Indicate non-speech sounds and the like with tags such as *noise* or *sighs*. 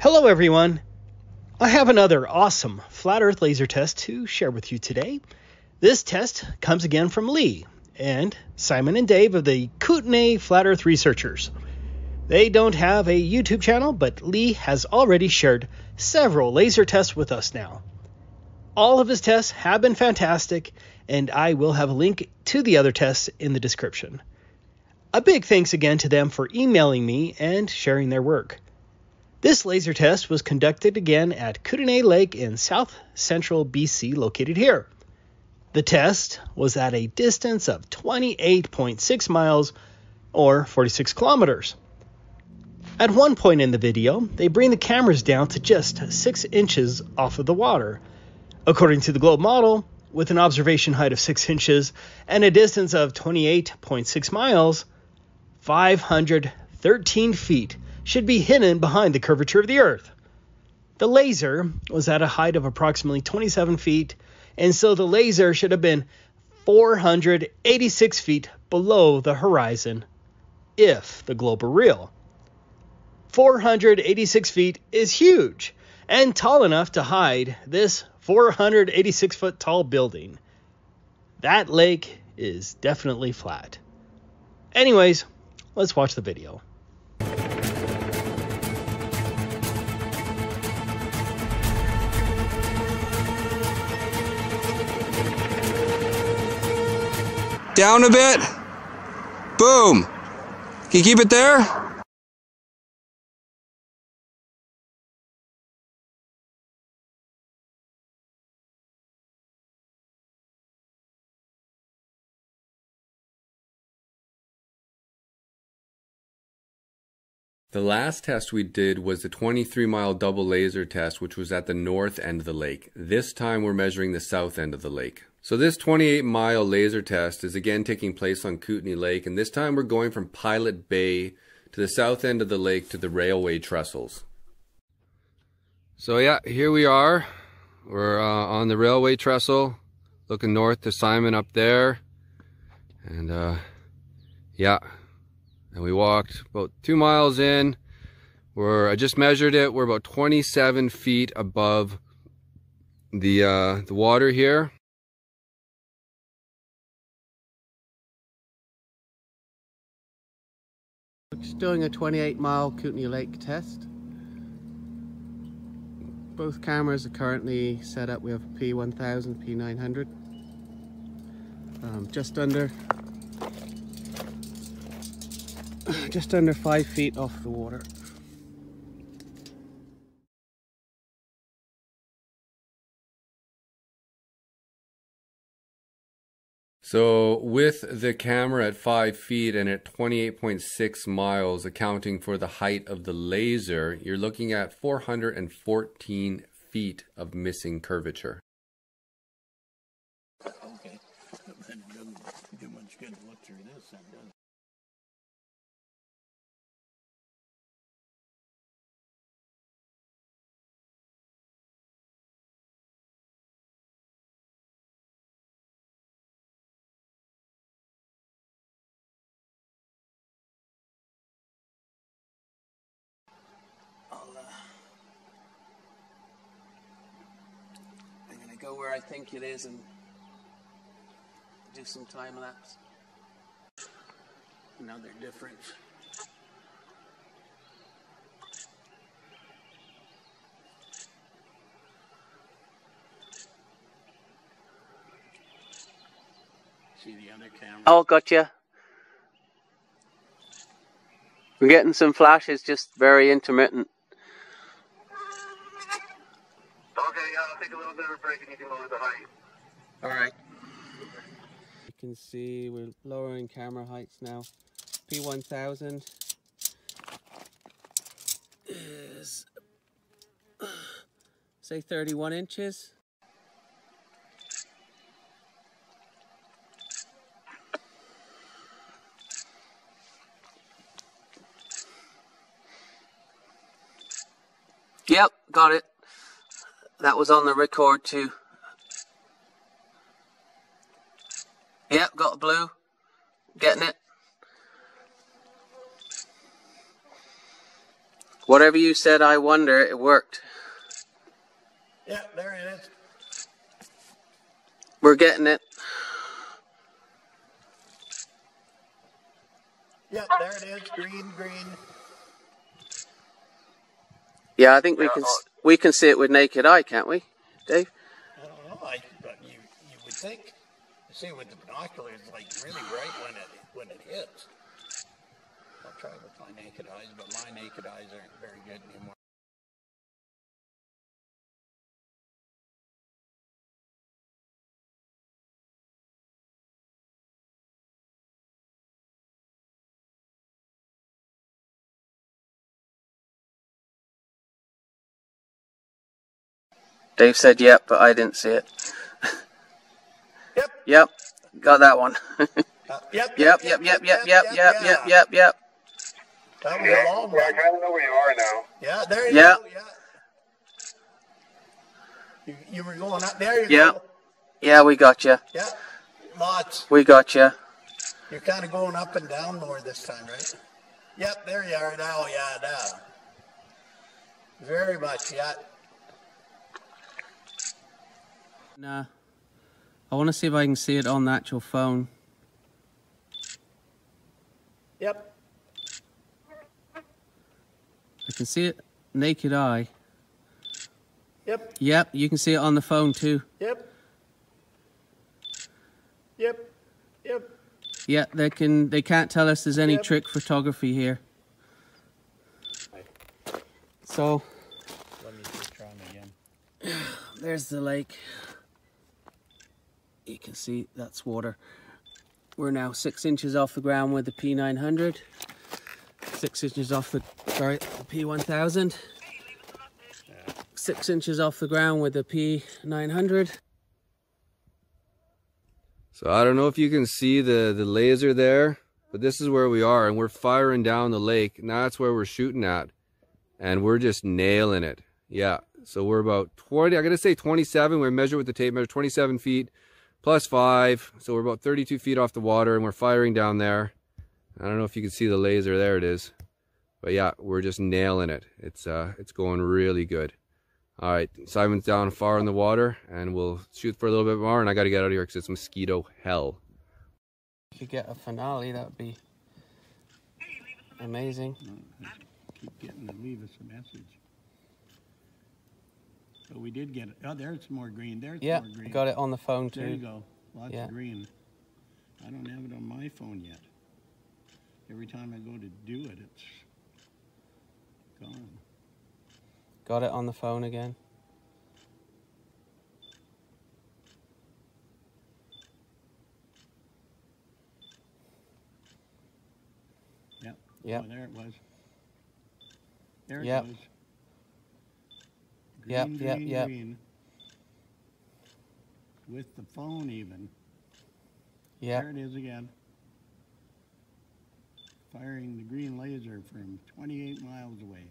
Hello, everyone. I have another awesome flat Earth laser test to share with you today. This test comes again from Lee and Simon and Dave of the Kootenay Flat Earth Researchers. They don't have a YouTube channel, but Lee has already shared several laser tests with us now. All of his tests have been fantastic, and I will have a link to the other tests in the description. A big thanks again to them for emailing me and sharing their work. This laser test was conducted again at Kootenay Lake in south central BC, located here. The test was at a distance of 28.6 miles or 46 kilometers. At one point in the video, they bring the cameras down to just 6 inches off of the water. According to the globe model, with an observation height of 6 inches and a distance of 28.6 miles, 513 feet should be hidden behind the curvature of the Earth. The laser was at a height of approximately 27 feet, and so the laser should have been 486 feet below the horizon if the globe were real. 486 feet is huge and tall enough to hide this 486 foot tall building. That lake is definitely flat. Anyways, let's watch the video. Down a bit. Boom. Can you keep it there? The last test we did was the 23 mile double laser test, which was at the north end of the lake. This time we're measuring the south end of the lake. So this 28 mile laser test is again taking place on Kootenay Lake, and this time we're going from Pilot Bay to the south end of the lake to the railway trestles. So yeah, here we are. We're uh, on the railway trestle, looking north to Simon up there. And uh, yeah, and we walked about two miles in. We're, I just measured it. We're about 27 feet above the, uh, the water here. Just doing a 28 mile Kootenay Lake test. Both cameras are currently set up. We have P1000, P900. Um, just under *clears throat* just under five feet off the water. So with the camera at 5 feet and at 28.6 miles accounting for the height of the laser, you're looking at 414 feet of missing curvature. Okay, where I think it is and do some time lapse. Another difference. See the other camera? Oh, gotcha. We're getting some flashes, just very intermittent. Okay, yeah, I'll take a little bit of a break and you can lower the height. All right. You can see we're lowering camera heights now. P1000 is uh, say 31 inches. Yep, got it. That was on the record too. Yep, got blue. Getting it. Whatever you said, I wonder, it worked. Yeah, there it is. We're getting it. Yeah, there it is. Green, green. Yeah, I think we can s- we can see it with naked eye, can't we, Dave? I don't know. I, but you, you would think. You see, with the binoculars, like really bright when it when it hits. I'll try with my naked eyes, but my naked eyes aren't very good anymore. Dave said yep, but I didn't see it. Yep. *laughs* Yep, got that one. Uh, yep, yep, yep, yep, yep, yep, yep, yep, yep, yep. That was Yeah, a long yeah, I one. kind of know where you are now. Yeah, there you Yeah. go. Yeah. You, you were going up there. You Yeah. go. Yeah, we got you. Yeah. Lots. We got you. You're kind of going up and down more this time, right? Yep, there you are now. Yeah, now. Very much, yeah. Nah. I want to see if I can see it on the actual phone. Yep. I can see it naked eye. Yep. Yep, you can see it on the phone too. Yep. Yep. Yep. Yeah, they can. They can't tell us there's any Yep. trick photography here. So Let me just try them again. *sighs* there's the lake. You can see that's water. We're now six inches off the ground with the P900. Six inches off the sorry the P1000. Six inches off the ground with the P900. So I don't know if you can see the, the laser there, but this is where we are and we're firing down the lake. And that's where we're shooting at. And we're just nailing it. Yeah. So we're about 20, I gotta say 27. We measure with the tape measure, 27 feet plus five. So we're about 32 feet off the water and we're firing down there. I don't know if you can see the laser. There it is. But yeah, we're just nailing it. It's uh, it's going really good. All right, Simon's down far in the water, and we'll shoot for a little bit more. And I got to get out of here because it's mosquito hell. If you get a finale, that would be amazing. Keep getting to leave us a message. So we did get it. Oh, there's more green. There's Yeah, more green. Yeah, got it on the phone too. There you go. Lots Yeah. of green. I don't have it on my phone yet. Every time I go to do it, it's gone. Got it on the phone again. Yep. Yep. Oh, there it was. There Yep. it goes. Yep, Green, yep, yep. green. With the phone even. Yeah. There it is again. Firing the green laser from 28 miles away.